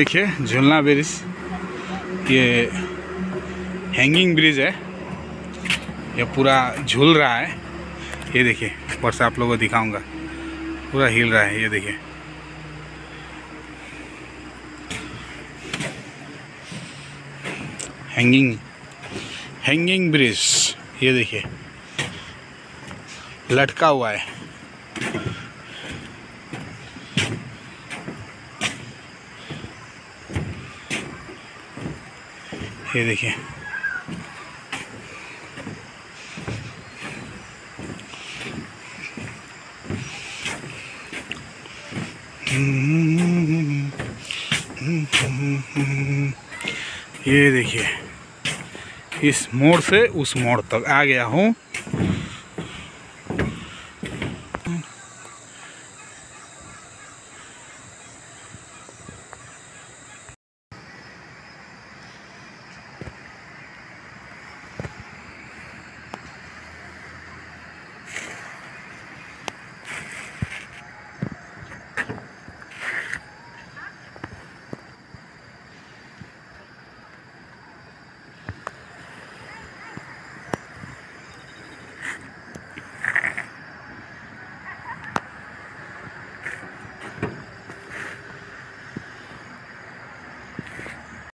देखिए, झुलना ब्रिज, ये hanging bridge है। ये पूरा झूल रहा है। ये देखिए, ऊपर से आप लोगों को दिखाऊँगा। पूरा हिल रहा है, ये देखिए। हैंगिंग हैंगिंग ब्रिज ये देखिए। लटका हुआ है। ये देखिए। ये देखिए इस मोड़ से उस मोड़ तक आ गया हूँ।